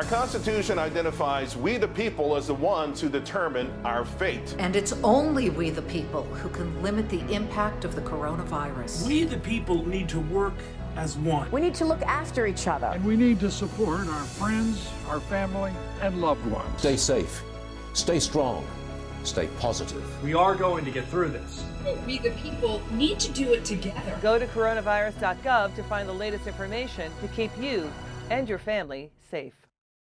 Our Constitution identifies we the people as the ones who determine our fate. And it's only we the people who can limit the impact of the coronavirus. We the people need to work as one. We need to look after each other. And we need to support our friends, our family, and loved ones. Stay safe. Stay strong. Stay positive. We are going to get through this. But we, the people, need to do it together. Go to coronavirus.gov to find the latest information to keep you and your family safe.